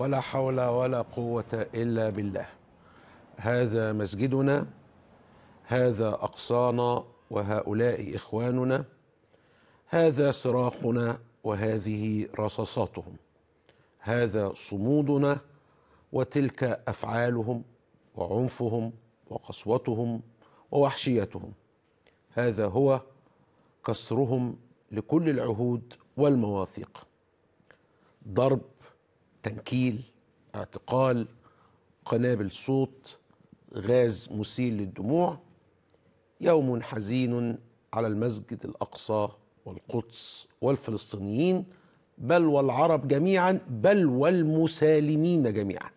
ولا حول ولا قوة إلا بالله. هذا مسجدنا هذا أقصانا وهؤلاء إخواننا هذا صراخنا وهذه رصاصاتهم هذا صمودنا وتلك أفعالهم وعنفهم وقسوتهم ووحشيتهم. هذا هو كسرهم لكل العهود والمواثيق. ضرب تنكيل اعتقال قنابل صوت غاز مسيل للدموع يوم حزين على المسجد الأقصى والقدس والفلسطينيين بل والعرب جميعا بل والمسالمين جميعا.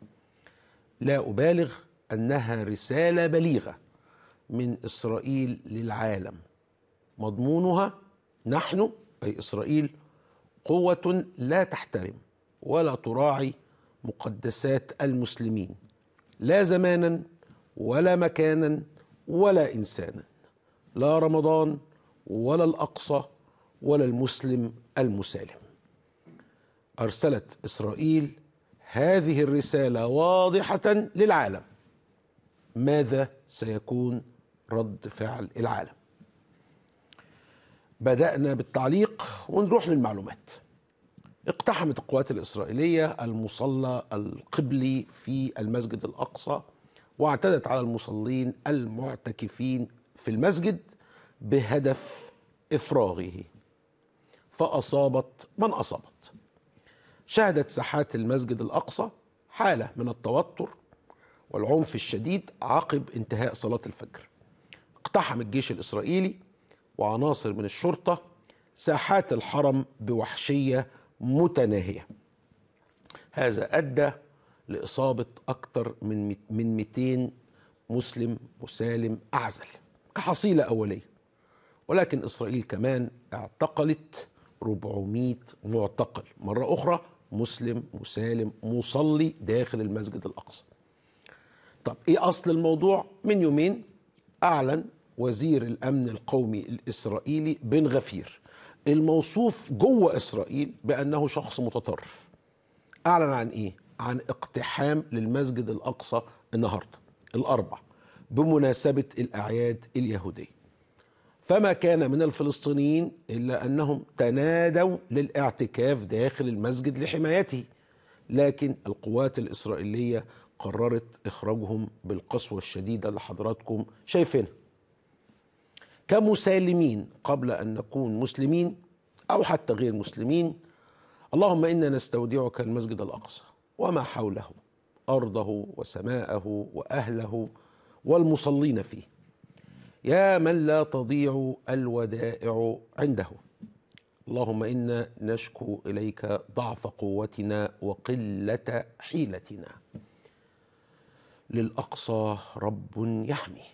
لا أبالغ أنها رسالة بليغة من إسرائيل للعالم. مضمونها نحن أي إسرائيل قوة لا تحترم. ولا تراعي مقدسات المسلمين لا زمانا ولا مكانا ولا انسانا لا رمضان ولا الأقصى ولا المسلم المسالم. أرسلت إسرائيل هذه الرسالة واضحة للعالم. ماذا سيكون رد فعل العالم؟ بدأنا بالتعليق ونروح للمعلومات. اقتحمت القوات الإسرائيلية المصلى القبلي في المسجد الأقصى واعتدت على المصلين المعتكفين في المسجد بهدف إفراغه. فأصابت من أصابت. شهدت ساحات المسجد الأقصى حالة من التوتر والعنف الشديد عقب انتهاء صلاة الفجر. اقتحم الجيش الإسرائيلي وعناصر من الشرطة ساحات الحرم بوحشية متناهية. هذا أدى لإصابة أكثر من من 200 مسلم مسالم أعزل كحصيلة أولية. ولكن إسرائيل كمان اعتقلت 400 معتقل. مرة أخرى مسلم مسالم مصلي داخل المسجد الأقصى. طب إيه أصل الموضوع؟ من يومين أعلن وزير الأمن القومي الإسرائيلي بن غفير الموصوف جوه إسرائيل بأنه شخص متطرف. أعلن عن إيه؟ عن اقتحام للمسجد الأقصى النهارده الاربع بمناسبة الأعياد اليهودية. فما كان من الفلسطينيين إلا أنهم تنادوا للاعتكاف داخل المسجد لحمايته. لكن القوات الإسرائيلية قررت إخراجهم بالقسوة الشديدة اللي حضراتكم شايفينها. كمسالمين قبل أن نكون مسلمين أو حتى غير مسلمين. اللهم إنا نستودعك المسجد الأقصى وما حوله أرضه وسماءه وأهله والمصلين فيه. يا من لا تضيع الودائع عنده. اللهم إنا نشكو إليك ضعف قوتنا وقلة حيلتنا. للأقصى رب يحمي.